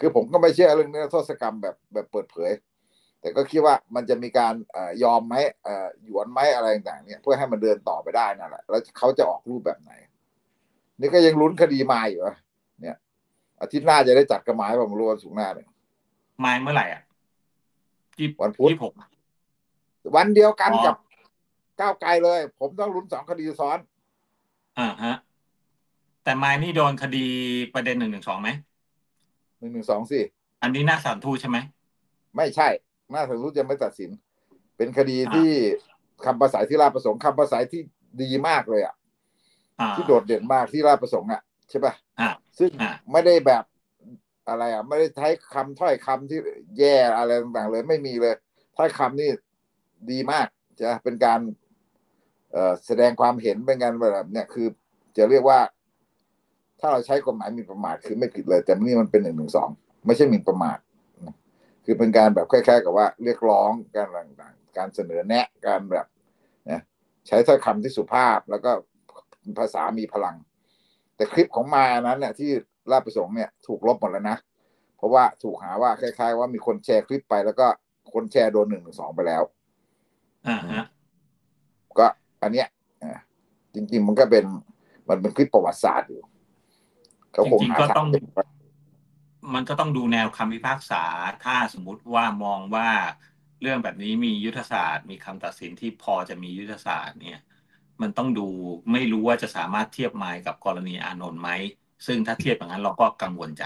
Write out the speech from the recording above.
คือผมก็ไม่เชื่อเรื่องนิรโทษกรรมแบบแบบเปิดเผย แต่ก็คิดว่ามันจะมีการเอ่อยอมไหมเอ่อหยวนไหมอะไรต่างๆเนี่ยเพื่อให้มันเดินต่อไปได้นั่นแหละแล้วเขาจะออกรูปแบบไหน นี่ก็ยังลุ้นคดีมาอยู่อะเนี่ยอาทิตย์หน้าจะได้จัดกระหมายผมรู้วันสุกร์หน้าเนี่ยมาเมื่อไหร่อะยี่วันพุธยี่หกวันเดียวกันอ๋อกับก้าวไกลเลย ผมต้องลุ้นสองคดีซ้อน อ่าฮะ แต่มายนี่โดนคดีประเด็นหนึ่งหนึ่งสองไหม หนึ่งหนึ่งสองสิอันนี้หน้าสารทูตใช่ไหมไม่ใช่ หน้าถึงรู้จะไม่ตัดสิน เป็นคดีอ่าที่คำประสายที่ราชประสงค์คำประสายที่ดีมากเลยอะอ่าที่โดดเด่นมากที่ราชประสงค์อะใช่ป่ะอ่าซึ่งอ่าไม่ได้แบบอะไรอะ ไม่ได้ใช้คำถ้อยคำที่แย่อะไรต่างๆเลยไม่มีเลยถ้อยคำนี่ดีมากจะเป็นการเอ่อแสดงความเห็นเป็นการแบบเนี่ยคือจะเรียกว่า ถ้าเราใช้กฎหมายหมิ่นประมาทคือไม่ผิดเลย แต่นี่มันเป็นหนึ่งหนึ่งสองไม่ใช่หมิ่นประมาทนะคือเป็นการแบบคล้ายๆกับว่าเรียกร้องการต่างๆ การเสนอแนะการแบบนะใช้ถ้อยคำที่สุภาพแล้วก็ภาษามีพลัง แต่คลิปของมานั้นเนี่ยที่ราชประสงค์เนี่ยถูกลบหมดแล้วนะ เพราะว่าถูกหาว่าคล้าย ๆ ว่ามีคนแชร์คลิปไปแล้วก็คนแชร์โดนหนึ่งหนึ่งสองไปแล้วอ่าฮะก็อันเนี้ยอ่าจริงๆมันก็เป็นมันเป็นคลิปประวัติศาสตร์อยู่ เขาคงจริงหาๆก็ทาต้องงเก็บไว้มันก็ต้องดูแนวคำพิพากษา ถ้าสมมุติว่ามองว่าเรื่องแบบนี้มียุทธศาสตร์ มีคำตัดสินที่พอจะมียุทธศาสตร์ เนี่ย มันต้องดูไม่รู้ว่าจะสามารถเทียบไมล์กับกรณีอานนท์ไหมซึ่งถ้าเทียบอย่างนั้นเราก็กังวลใจ